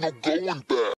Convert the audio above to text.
no going back.